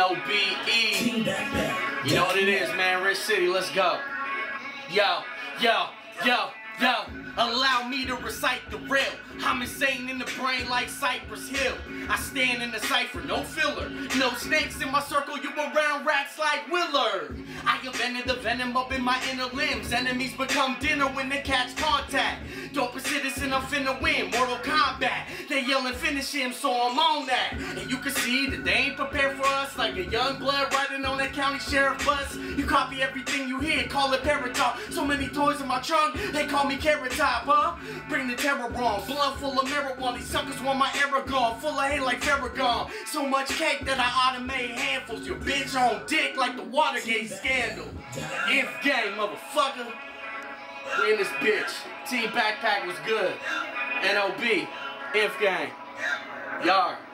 N-O-B-E. You know what it is, man. Rich City, let's go. Yo, yo, yo, yo. Allow me to recite the real. I'm insane in the brain like Cypress Hill. I stand in the cipher, no filler. No snakes in my circle, you around rats like Willard. I invented the venom up in my inner limbs. Enemies become dinner when they catch contact. Dopest citizen, I'm finna win. Mortal Kombat. Yelling finish him, so I'm on that. And you can see that they ain't prepared for us like a young blood riding on that county sheriff bus. You copy everything you hear, call it parrot talk. So many toys in my trunk, they call me carrot top, huh? Bring the terror on, blood full of marijuana. These suckers want my Aragon, full of hate like Farrakhan. So much cake that I automate handfuls. Your bitch on dick like the Watergate scandal. If game, motherfucker. We in this bitch. Team Backpack was good. NOB. Inf gang. 燕儿。